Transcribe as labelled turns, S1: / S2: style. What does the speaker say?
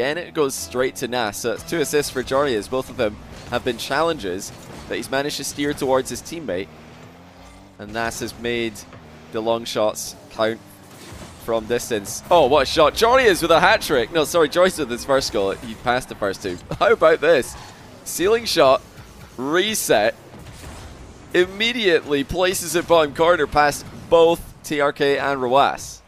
S1: again, it goes straight to Nas. So it's two assists for Joreuz. Both of them have been challenges that he's managed to steer towards his teammate. And Nas has made the long shots count from distance. Oh, what a shot. is with a hat trick. No, sorry, Joreuz with his first goal. He passed the first two. How about this? Ceiling shot, reset, immediately places it bottom corner past both TRK and Rawas.